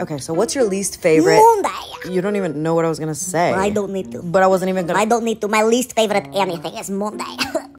Okay, so what's your least favorite? Monday. You don't even know what I was gonna say. I don't need to. But I wasn't even gonna. I don't need to. My least favorite anything is Monday.